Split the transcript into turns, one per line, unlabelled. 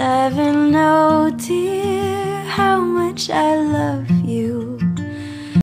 never know, dear, how much I love you.